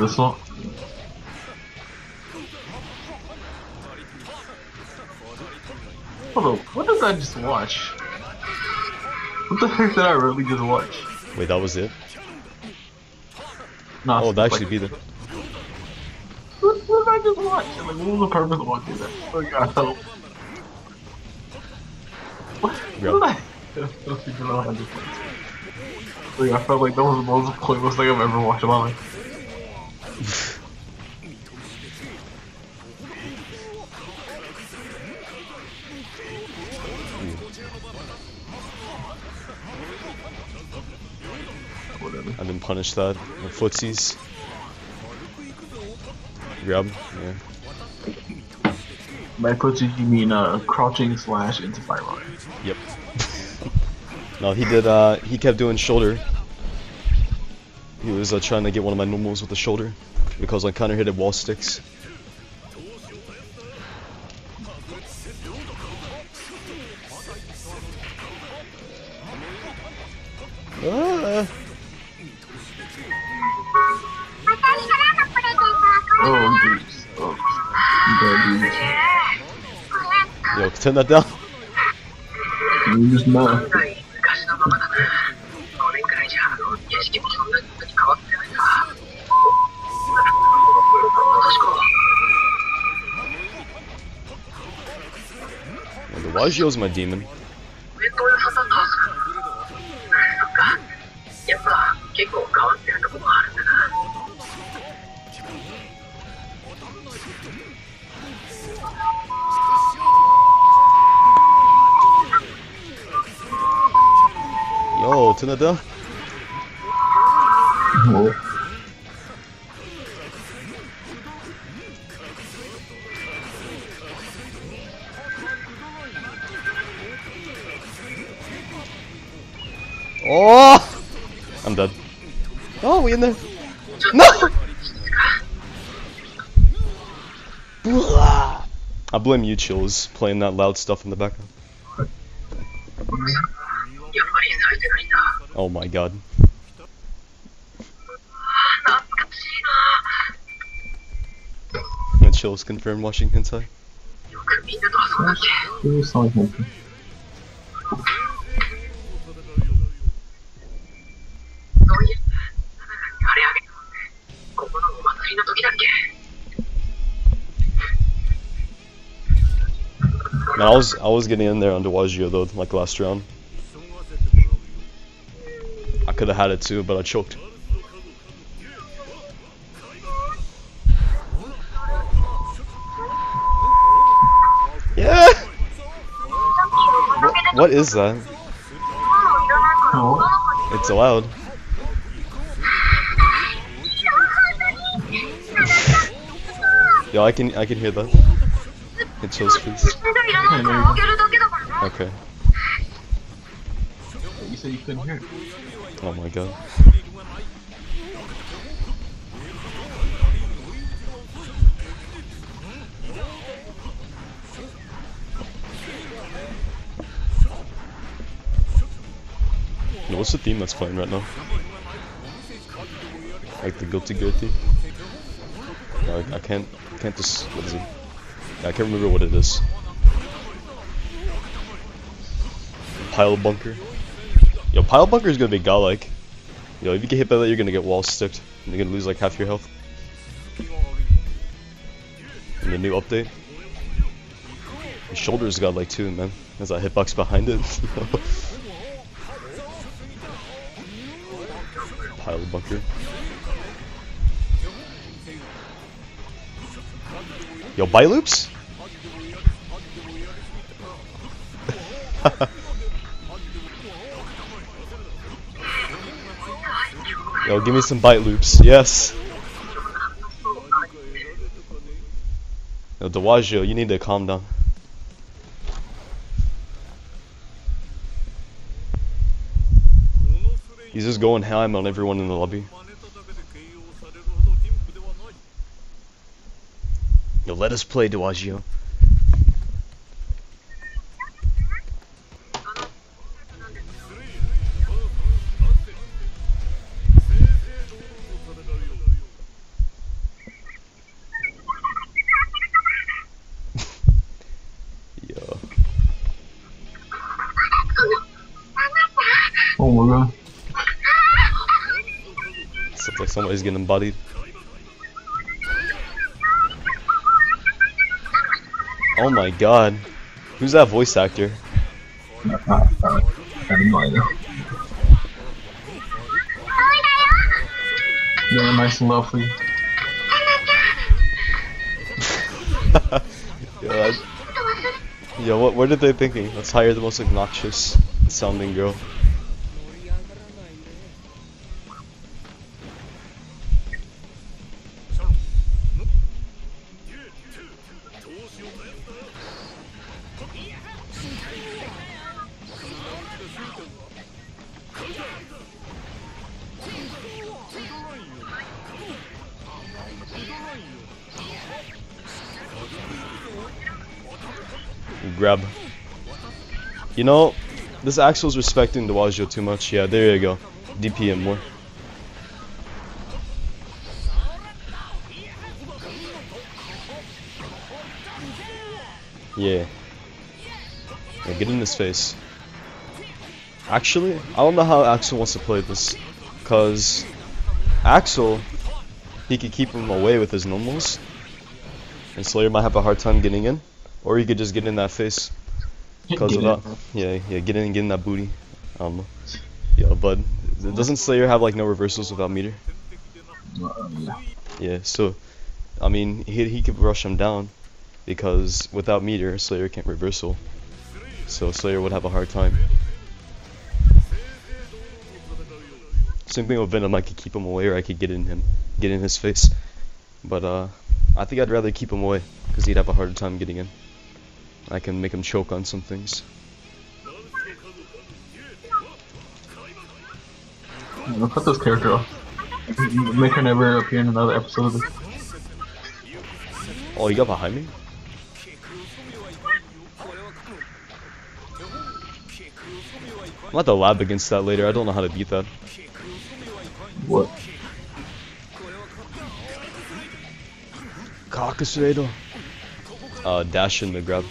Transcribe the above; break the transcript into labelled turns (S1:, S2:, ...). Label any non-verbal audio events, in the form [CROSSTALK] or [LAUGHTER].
S1: this one. Hold on, what did I just watch? What the heck did I really just watch?
S2: Wait, that was it?
S1: No,
S2: Oh, that actually
S1: like,
S2: be the.
S1: What, what did I just watch? Like, what was the purpose of watching that? Oh god, help. What? What did I? I don't even know how to play. Like, I felt like that was the most pointless thing I've ever watched in my life. Whatever.
S2: I didn't punish that. The footsies. Grab. Yeah.
S1: By puts you mean uh, crouching slash into fire line.
S2: Yep. [LAUGHS] no, he did. Uh, he kept doing shoulder. He was uh, trying to get one of my normals with the shoulder because I kind of hit at wall sticks. Ah.
S1: Oh. Oh,
S2: Yo, turn that down.
S1: You just.
S3: Why
S2: was yours, my demon? Yo, Tuna
S1: Oh,
S2: we in there. No! [LAUGHS] I blame you, Chills, playing that loud stuff in the background. Oh my god. And Chills confirmed watching Hentai. I was I was getting in there under Wagio though, like last round. I could have had it too, but I choked. Yeah. What, what is that? It's loud. [LAUGHS] Yo, I can I can hear that. It shows please. [LAUGHS] [LAUGHS] okay.
S1: You said you couldn't hear it.
S2: Oh my god. Yo, what's the theme that's playing right now? Like the guilty guilty? Like I can't can't just what is it? I can't remember what it is. Pile bunker. Yo, pile bunker is gonna be godlike. Yo, if you get hit by that, you're gonna get wall sticked. And you're gonna lose like half your health. In the new update. Your shoulders godlike too, man. There's that hitbox behind it. [LAUGHS] pile bunker. Yo, bite loops? [LAUGHS] Yo, give me some bite loops. Yes. Yo, Dewagio, you need to calm down. He's just going ham on everyone in the lobby. let us play, Duagio. Oh my god. Sounds like somebody's getting bodied. Oh my god. Who's that voice actor?
S1: I have no idea. They're nice and lovely. [LAUGHS]
S2: yeah, what what are they thinking? Let's hire the most obnoxious sounding girl. Grab. You know, this Axl's respecting Dowaggio too much. Yeah, there you go. DP him more. Yeah. Yeah, get in his face. Actually, I don't know how Axl wants to play this. Cause Axl, he could keep him away with his normals. And Slayer might have a hard time getting in. Or you could just get in that face. [LAUGHS] Cause of that. Yeah, yeah, get in, get in that booty. Um, yeah, but doesn't Slayer have like no reversals without meter?
S1: Uh, yeah.
S2: Yeah, so I mean he he could rush him down because without meter Slayer can't reversal. So Slayer would have a hard time. Same thing with Venom, I could keep him away or I could get in him, get in his face. But uh I think I'd rather keep him away because he'd have a harder time getting in. I can make him choke on some things.
S1: I'll cut this character off. Make her never appear in another episode of this.
S2: Oh, you got behind me? I'm at the lab against that later. I don't know how to beat that.
S1: What?
S2: Kakasuedo. Uh, dash in the grab.